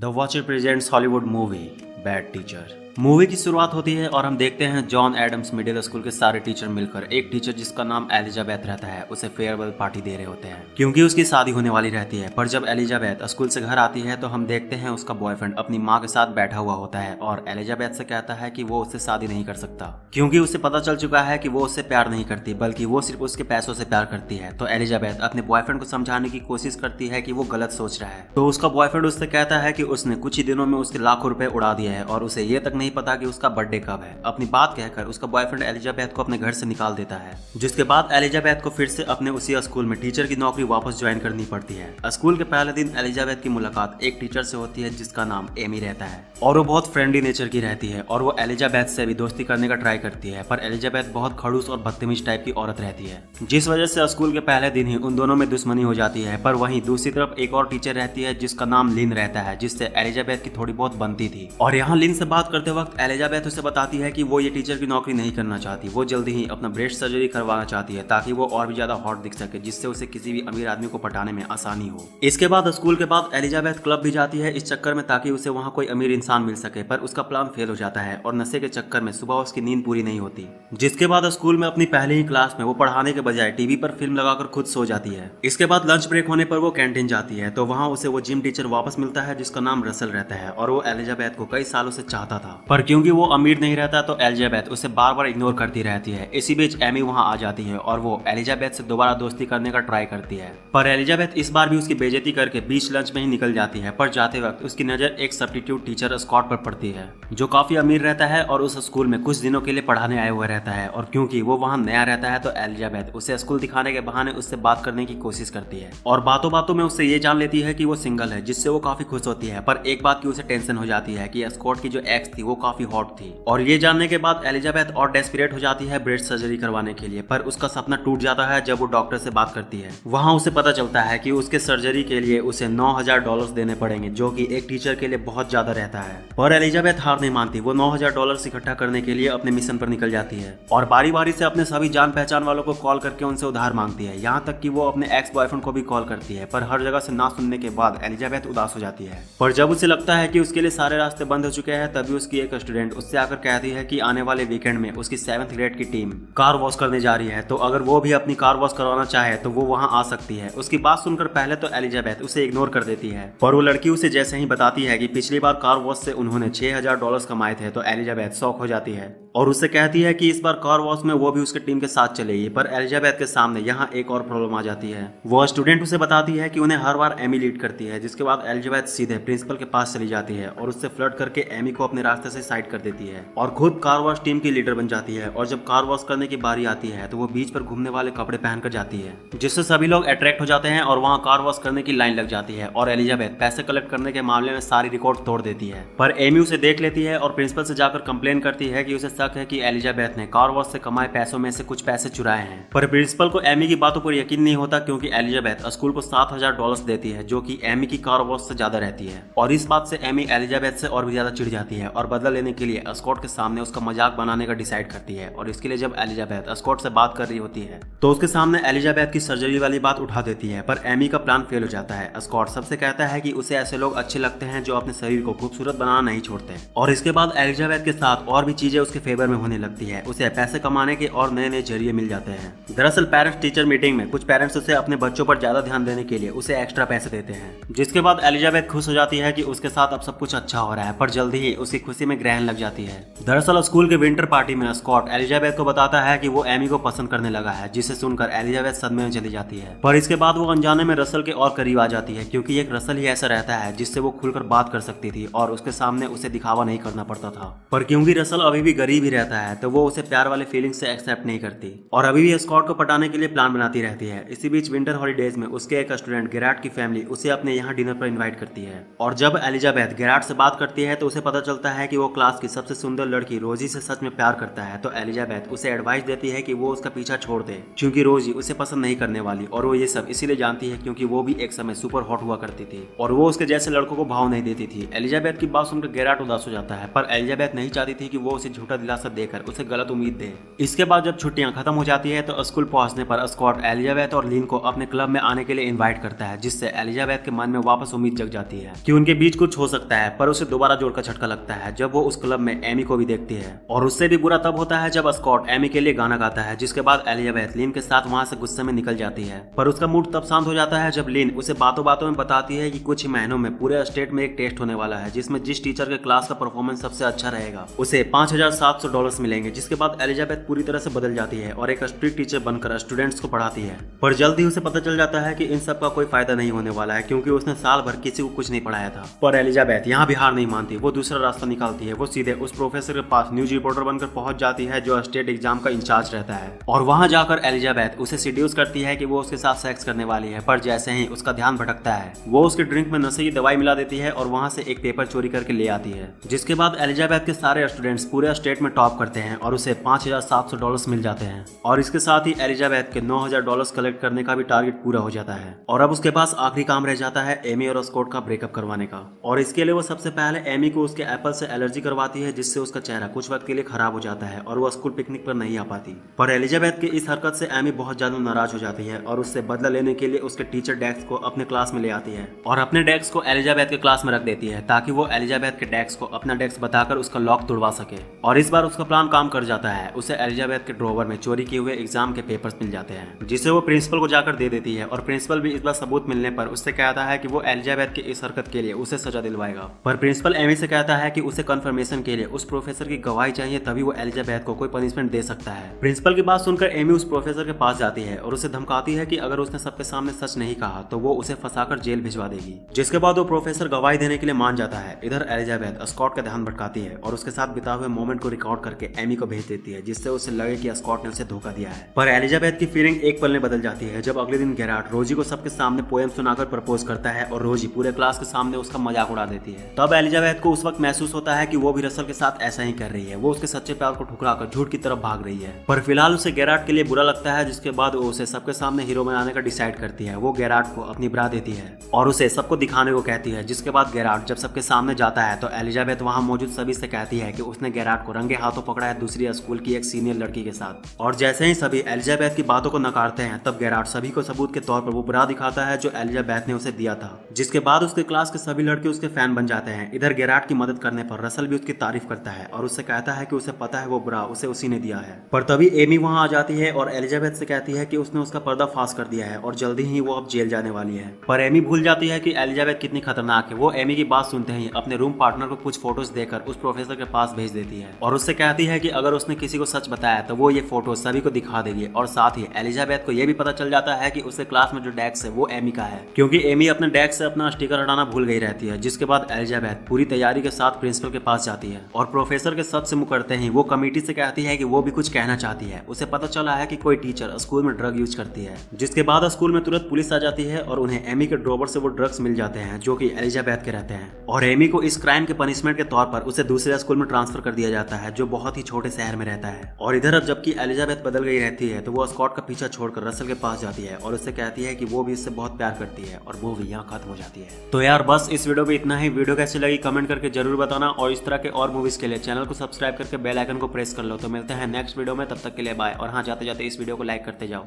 The watcher presents Hollywood movie bad teacher movie की शुरुआत होती है और हम देखते हैं जॉन एडम्स मिडिल स्कूल के सारे टीचर मिलकर। एक टीचर जिसका नाम एलिजाबेथ रहता है, उसे फेयरवेल पार्टी दे रहे होते हैं। क्योंकि उसकी शादी होने वाली रहती है, पर जब एलिजाबेथ स्कूल से घर आती है तो हम देखते हैं उसका बॉयफ्रेंड अपनी माँ के साथ बैठा हुआ होता है और एलिजाबेथ से कहता है कि वो उससे शादी नहीं कर सकता। क्योंकि उसे पता चल चुका है कि वो उससे प्यार नहीं करती, बल्कि वो सिर्फ़ उसके पैसों से प्यार करती है। तो एलिजाबेथ अपने बॉयफ्रेंड को समझाने की कोशिश करती है कि वो गलत सोच रहा है। तो उसका बॉयफ्रेंड उससे कहता है कि उसने कुछ ही दिनों में उसके लाखों रुपए उड़ा दिया है और उसे ये तक नहीं पता कि उसका बर्थडे कब है। अपनी बात कहकर उसका बॉयफ्रेंड एलिजाबेथ को अपने घर से निकाल देता है। जिसके बाद एलिजाबेथ को फिर से अपने उसी स्कूल में टीचर की नौकरी वापस ज्वाइन करनी पड़ती है। स्कूल के पहले दिन एलिजाबेथ की मुलाकात एक टीचर से होती है, जिसका नाम एमी रहता है। और वो बहुत फ्रेंडली नेचर की रहती है और वो एलिजाबेथ से भी दोस्ती करने का ट्राई करती है। पर एलिजाबेथ बहुत खड़ूस और बदतमीज टाइप की औरत रहती है। जिस वजह से स्कूल के पहले दिन ही उन दोनों में दुश्मनी हो जाती है, पर वहीं दूसरी तरफ़ एक और टीचर रहती है, जिसका नाम लिन रहता है, जिससे एलिजाबेथ की थोड़ी बहुत बनती थी। और यहाँ लिन से बात करते वक्त एलिजाबेथ उसे बताती है कि वो ये टीचर की नौकरी नहीं करना चाहती। वो जल्दी ही अपना ब्रेस्ट सर्जरी करवाना चाहती है ताकि वो और भी ज़्यादा हॉट दिख सके, जिससे उसे किसी भी अमीर आदमी को पटाने में आसानी हो। इसके बाद स्कूल के बाद एलिजाबेथ क्लब भी जाती है इस चक्कर में ताकि उसे वहाँ कोई अमीर इंसान मिल सके, पर उसका प्लान फेल हो जाता है और नशे के चक्कर में सुबह उसकी नींद पूरी नहीं होती। जिसके बाद स्कूल में अपनी पहली ही क्लास में वो पढ़ाने के बजाय टीवी पर फ़िल्म लगाकर खुद सो जाती है। इसके बाद लंच ब्रेक होने पर वो कैंटीन जाती है तो वहाँ उसे वो जिम टीचर वापस मिलता है, जिसका नाम रसल रहता है और वो एलिजाबेथ को कई सालों से चाहता था। पर क्योंकि वो अमीर नहीं रहता तो एलिजाबेथ उसे बार बार इग्नोर करती रहती है। इसी बीच एमी वहाँ आ जाती है और वो एलिजाबेथ से दोबारा दोस्ती करने का ट्राई करती है। पर एलिजाबेथ इस बार भी उसकी बेजती करके बीच लंच में ही निकल जाती है, पर जाते वक्त उसकी नज़र एक सब्सटीट्यूट टीचर स्कॉट पर पड़ती है, जो काफ़ी अमीर रहता है और उस स्कूल में कुछ दिनों के लिए पढ़ाने आया हुआ रहता है। और क्योंकि वो वहाँ नया रहता है तो एलिजाबेथ उसे स्कूल दिखाने के बहाने उससे बात करने की कोशिश करती है। और बातों बातों में उससे ये जान लेती है कि वो सिंगल है, जिससे वो काफ़ी खुश होती है। पर एक बात की उसे टेंशन हो जाती है कि स्कॉट की जो एक्स थी वो काफ़ी हॉट थी। और ये जानने के बाद एलिजाबेथ और डेस्पिरेट हो जाती है ब्रेस्ट सर्जरी करवाने के लिए, पर उसका सपना टूट जाता है जब वो डॉक्टर से बात करती है। वहाँ उसे पता चलता है कि उसके सर्जरी के लिए उसे नौ हज़ार देने पड़ेंगे, जो कि एक टीचर के लिए बहुत ज़्यादा रहता है। पर एलिजाबेथ हार नहीं मानती, वो नौ हज़ार इकट्ठा करने के लिए अपने मिशन पर निकल जाती है। और बारी बारी से अपने सभी जान पहचान वालों को कॉल करके उनसे उधार मांगती है। यहाँ तक कि वो अपने एक्स बॉयफ्रेंड को भी कॉल करती है, पर हर जगह से ना सुनने के बाद एलिजाबेथ उदास हो जाती है। पर जब उसे लगता है कि उसके लिए सारे रास्ते बंद हो चुके हैं, तभी उसकी एक स्टूडेंट उससे आकर कहती है कि आने वाले वीकेंड में उसकी सेवंथ ग्रेड की टीम कार वॉश करने जा रही है। तो अगर वो भी अपनी कार वॉश करवाना चाहे तो वो वहाँ आ सकती है। उसकी बात सुनकर पहले तो एलिजाबेथ उसे इग्नोर कर देती है और वो लड़की उसे जैसे ही बताती है की पिछली बार कार वॉश से उन्होंने छह हज़ार डॉलर कमाए थे तो एलिजाबेथ शौक हो जाती है। और उससे कहती है कि इस बार कार वॉश में वो भी उसके टीम के साथ चलेगी पर एलिजाबैथ के सामने यहाँ एक और प्रॉब्लम आ जाती है। वो स्टूडेंट उसे बताती है कि उन्हें हर बार एमी लीड करती है, जिसके बाद एलिजाबेथ सीधे प्रिंसिपल के पास चली जाती है और उससे फ्लर्ट करके एमी को अपने रास्ते से साइड कर देती है और खुद कार वॉश टीम की लीडर बन जाती है और जब कार वॉश करने की बारी आती है तो वो बीच पर घूमने वाले कपड़े पहनकर जाती है, जिससे सभी लोग अट्रैक्ट हो जाते हैं और वहाँ कार वॉश करने की लाइन लग जाती है और एलिजाबैथ पैसे कलेक्ट करने के मामले में सारी रिकॉर्ड तोड़ देती है। पर एमी उसे देख लेती है और प्रिंसिपल से जाकर कंप्लेन करती है कि उसे शक है कि एलिजाबेथ ने कार वॉश से कमाए पैसों में से कुछ पैसे चुराए हैं। पर प्रिंसिपल को एमी की बातों पर यकीन नहीं होता क्योंकि एलिजाबेथ स्कूल को सात हज़ार डॉलर देती है, जो कि एमी की कार वॉश से ज़्यादा रहती है। और इस बात से एमी एलिजाबेथ से और भी ज़्यादा चिढ़ जाती है और बदला लेने के लिए स्कॉट के सामने उसका मज़ाक बनाने का डिसाइड करती है और इसके लिए जब एलिजाबेथ स्कॉट से बात कर रही होती है तो उसके सामने एलिजाबेथ की सर्जरी वाली बात उठा देती है, पर एमी का प्लान फेल हो जाता है। स्कॉट सबसे कहता है कि उसे ऐसे लोग अच्छे लगते हैं जो अपने शरीर को खूबसूरत बनाना नहीं छोड़ते। और इसके बाद एलिजाबेथ के साथ और भी चीज़ें उसके फेवर में होने लगती है। उसे पैसे कमाने के और नए नए ज़रिए मिल जाते हैं। दरअसल पेरेंट्स टीचर मीटिंग में कुछ पेरेंट्स उसे अपने बच्चों पर ज़्यादा ध्यान देने के लिए उसे एक्स्ट्रा पैसे देते हैं। जिसके बाद एलिजाबेथ खुश हो जाती है कि उसके साथ अब सब कुछ अच्छा हो रहा है, पर जल्दी ही उसकी खुशी में ग्रहण लग जाती है। दरअसल स्कूल के विंटर पार्टी में स्कॉट एलिजाबेथ को बताता है कि वो एमी को पसंद करने लगा है, जिसे सुनकर एलिजाबेथ सदमे में चली जाती है। पर इसके बाद वो अनजाने में रसल के और करीब आ जाती है, क्योंकि एक रसल ही ऐसा रहता है, जिससे वो खुलकर बात कर सकती थी और उसके सामने उसे दिखावा नहीं करना पड़ता था। पर क्योंकि रसल अभी भी गरीब ही रहता है तो वो उसे प्यार वाले फीलिंग से एक्सेप्ट नहीं करती। और अभी भी स्कॉट को पटाने के लिए प्लान बनाती रहती है। इसी बीच विंटर हॉलीडेज में उसके एक स्टूडेंट गिराट की फैमिली उसे अपने यहाँ डिनर पर इन्वाइट करती है। और जब एलिजाबेथ गिराट से बात करती है तो उसे पता चलता है कि वो क्लास की सबसे सुंदर लड़की रोजी से सच में प्यार करता है। तो एलिजाबेथ उसे एडवाइस देती है कि वो उसका पीछा छोड़ दे, क्योंकि रोजी उसे पसंद नहीं करने वाली। और वो ये सब इसीलिए जानती है क्योंकि वो भी एक समय सुपर हॉट हुआ करती थी। और वो उसके जैसे लड़कों को भाव नहीं देती थी। एलिजाबेथ की बात सुनकर गेराट उदास हो जाता है, पर एलिजाबेथ नहीं चाहती थी कि वो उसे झूठा दिलासा देकर उसे गलत उम्मीद दे। इसके बाद जब छुट्टियाँ खत्म हो जाती है तो स्कूल पहुँचने पर स्कॉट एलिजाबेथ और लीन को अपने क्लब में आने के लिए इन्वाइट करता है, जिससे एलिजाबेथ के मन में वापस उम्मीद जग जाती है कि उनके बीच कुछ हो सकता है, पर उसे दोबारा जोड़ का झटका लगता है, जब वो उस क्लब में एमी को भी देखती है। और उससे भी बुरा तब होता है, जब स्कॉट एमी के लिए गाना गाता है, जिसके बाद एलिजाबेथ लीन के साथ वहाँ से गुस्से में निकल जाती है। पर उसका मूड तब शांत हो जाता है, जब लीन उसे बातों बातों में बताती है कि कुछ ही महीनों में पूरे स्टेट में एक टेस्ट होने वाला है, जिसमें जिस टीचर के क्लास का परफॉर्मेंस सबसे अच्छा रहेगा, उसे पाँच हज़ार सात सौ डॉलर मिलेंगे, जिसके बाद एलिजाबेथ पूरी तरह से बदल जाती है और एक स्ट्रिक्ट टीचर बनकर स्टूडेंट्स को पढ़ाती है। पर जल्द ही उसे पता चल जाता है कि इन सब का कोई फ़ायदा नहीं होने वाला है, क्योंकि उसने साल भर किसी को कुछ नहीं पढ़ाया था। पर एलिजाबेथ यहाँ बिहार नहीं मानती। वो दूसरा रास्ता निकालती है। वो सीधे उस प्रोफेसर के पास न्यूज़ रिपोर्टर बनकर पहुँच जाती है, जो स्टेट एग्ज़ाम का इंचार्ज रहता है। और वहाँ जाकर एलिजाबेथ उसे सीड्यूस करती है कि वो उसके साथ सेक्स करने वाली है, पर जैसे ही उसका ध्यान भटकता है, वो उसके ड्रिंक में नशे की दवाई मिला देती है और वहाँ से एक पेपर चोरी करके ले आती है, जिसके बाद एलिजाबेथ के सारे स्टूडेंट्स पूरे स्टेट में टॉप करते हैं और उसे पाँच हज़ार सात सौ डॉलर मिल जाते हैं। और इसके साथ ही एलिजाबेथ के नौ हज़ार डॉलर कलेक्ट करने का भी टारगेट पूरा हो जाता है। और अब उसके पास आखिरी काम रह जाता है एमी और स्कॉट का ब्रेकअप करवाने का। और इसके लिए वो सबसे पहले एमी को उसके एप्पल से एलर्जी करवाती है, जिससे उसका चेहरा कुछ वक्त के लिए खराब हो जाता है और वो स्कूल पिकनिक पर नहीं आ पाती। पर एलिजाबेथ की इस हरकत से एमी बहुत ज़्यादा नाराज़ हो जाती है और उससे बदला लेने के लिए उसके टीचर डेस्क को अपने क्लास में ले आती है। और अपने डेस्क को एलिजाबेथ के क्लास में रख देती है, ताकि वो एलिजाबेथ के डेस्क को अपना डेस्क बताकर उसका लॉक तोड़वा सके। और इस बार उसका प्लान काम कर जाता है। उसे एलिजाबेथ के ड्रोवर में चोरी किए हुए एग्ज़ाम के पेपर्स मिल जाते हैं, जिसे वो प्रिंसिपल को जाकर दे देती है और प्रिंसिपल भी इस बार सबूत मिलने पर उससे कहता है कि वो एलिजाबेथ की इस हरकत के लिए उसे सजा दिलवाएगा। पर प्रिंसिपल एमी से कहता है कि उसे कंफर्मेशन के लिए उस प्रोफेसर की गवाही चाहिए, तभी वो एलिजाबेथ को कोई पनिशमेंट दे सकता है। प्रिंसिपल की बात सुनकर एमी उस प्रोफेसर के पास जाती है और उसे धमकाती है कि अगर उसने सबके सामने सच नहीं कहा तो वो उसे फंसाकर जेल भिजवा देगी। जिसके बाद वो प्रोफेसर गवाही देने के लिए मान जाता है। इधर एलिजाबेथ स्कॉट का ध्यान भटकाती है और उसके साथ बिता हुए मोमेंट को रिकॉर्ड करके एमी को भेज देती है, जिससे उसे लगे कि स्कॉट ने उसे धोखा दिया है। पर एलिजाबेथ की फीलिंग एक पल में बदल जाती है, जब अगले दिन गेराट रोजी को सबके सामने पोएम सुनाकर प्रपोज करता है और रोजी पूरे क्लास के सामने उसका मज़ाक उड़ा देती है। तब एलिजाबेथ को उस वक्त महसूस होता है कि वो भी रसल के साथ ऐसा ही कर रही है, वो उसके सच्चे प्यार को ठुकराकर झूठ की तरफ़ भाग रही है। पर फ़िलहाल उसे गैराट के लिए बुरा लगता है, जिसके बाद वो उसे सबके सामने हीरो बनाने का डिसाइड करती है। वो गैराट को अपनी ब्रा देती है और उसे सबको दिखाने को कहती है, जिसके बाद गैराट जब सबके सामने जाता है तो एलिजाबेथ वहाँ मौजूद सभी से कहती है कि उसने गैराट को रंगे हाथों पकड़ा है दूसरी स्कूल की एक सीनियर लड़की के साथ। और जैसे ही सभी एलिजाबेथ की बातों को नकारते हैं, तब गैराट सभी को सबूत के तौर पर वो बुरा दिखाता है जो एलिजाबेथ ने उसे दिया था, जिसके बाद उसके क्लास के सभी लड़के उसके फ़ैन बन जाते हैं। इधर गैराट की मदद करने पर रसल भी उसकी तारीफ़ करता है और उससे कहता है कि उसे पता है वो बुरा, उसे उसी ने दिया है। पर तभी एमी वहाँ आ जाती है और एलिजाबेथ से कहती है कि उसने उसका पर्दा फास कर दिया है और जल्दी ही वो अब जेल जाने वाली है। पर एमी भूल जाती है कि एलिजाबेथ कितनी खतरनाक है। वो एमी की बात सुनते ही अपने रूम पार्टनर को कुछ फ़ोटोज़ देकर उस प्रोफेसर के पास भेज देती है और उससे कहती है कि अगर उसने किसी को सच बताया तो वो ये फ़ोटो सभी को दिखा देगी और साथ ही एलिजाबेथ को यह भी पता चल जाता है कि उसके क्लास में जो डेस्क है वो एमी का है। क्योंकि एमी अपने डेस्क से अपना स्टिकर हटाना भूल गई रहती है, जिसके बाद एलिजाबेथ पूरी तैयारी के साथ प्रिंसिपल के पास जाती है और प्रोफेसर के सच से मुकरते ही। वो कमेटी से कहती है कि वो भी कुछ कहना चाहती है। उसे पता चला है कि कोई टीचर स्कूल में ड्रग यूज़ करती है, जिसके बाद स्कूल में तुरंत पुलिस आ जाती है और उन्हें एमी के ड्रोवर से वो ड्रग्स मिल जाते हैं, जो की एलिजाबेथ के रहते हैं। और एमी को इस क्राइम के पनिशमेंट के तौर पर उसे दूसरे स्कूल में ट्रांसफ़र कर दिया जाता है जो बहुत ही छोटे शहर में रहता है। और इधर अब जबकि एलिजाबेथ बदल गई रहती है तो वो स्कॉट का पीछा छोड़कर रसल के पास जाती है और उससे कहती है कि वो भी इससे बहुत प्यार करती है और वो भी यहाँ खत्म हो जाती है। तो यार बस इस वीडियो में इतना ही। वीडियो कैसी लगी कमेंट करके ज़रूर बताना और इस तरह के और मूवीज़ के लिए चैनल को सब्सक्राइब करके बेलाइकन को प्रेस कर लो। तो मिलते हैं नेक्स्ट वीडियो में, तब तक के लिए बाय और हाँ जाते जाते इस वीडियो को लाइक करते जाओ।